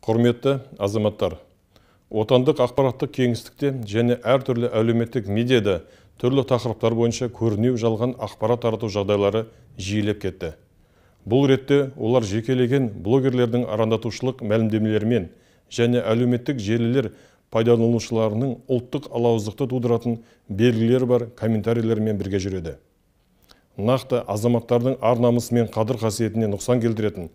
құрметті азаматтар отандық ақпараттық кеңістікте және әртүрлі әлеуметтік медиада түрлі тақырыптар бойынша көрінеу жалған ақпарат тарату жағдайлары жиілеп кетті. Бұл ретте олар жекелеген блогерлердің арандатушылық мәлімдемелерімен және әлеуметтік желілер пайдаланушыларының ұлттық алауыздықты тудыратын белгілері бар комментарийлермен бірге жүреді. Нақты азаматтардың ар намысы мен қадір қасиетіне нұқсан келтіретін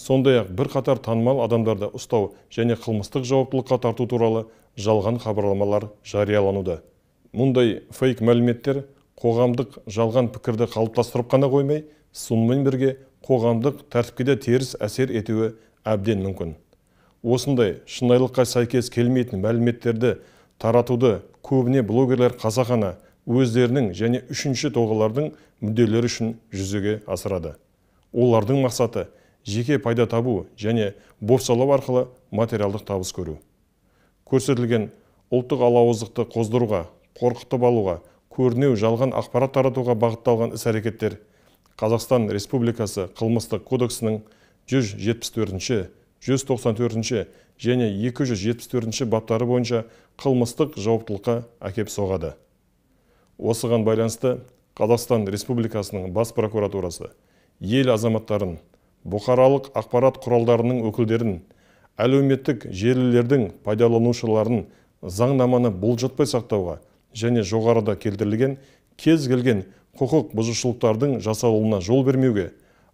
сондай ақ бірқатар танымал адамдарды ұстау және қылмыстық жауаптылыққа тарту туралы жалған хабарламалар жариялануда. Мұндай фейк мәліметтер қоғамдық жалған пікірді қалыптастырып қана қоймай сонымен бірге қоғамдық тәртіпке де теріс әсер етуі әбден мүмкін. Осындай шынайылыққа сәйкес келмейтін мәліметтерді таратуды көбіне блогерлер қасақана өздерінің және үшінші тұлғалардың мүдделері үшін жүзеге асырады. Олардың мақсаты жеке пайда табу және бопсалау арқылы материалдық табыс көру. Көрсетілген ұлттық алауыздықты қоздыруға қорқытып алуға көрінеу жалған ақпарат таратуға бағытталған іс-әрекеттер қазақстан республикасы қылмыстық кодексінің 174 194 және 274 баптары бойынша қылмыстық жауаптылыққа әкеп соғады. Осыған байланысты қазақстан республикасының бас прокуратурасы ел азаматтарын бұқаралық ақпарат құралдарының өкілдерін әлеуметтік желілердің пайдаланушыларын заңнаманы бұлжытпай сақтауға және жоғарыда келтірілген кез келген құқық бұзушылықтардың жасалуына жол бермеуге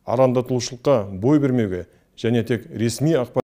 арандатушылыққа бой бермеуге және тек ресми ақпарат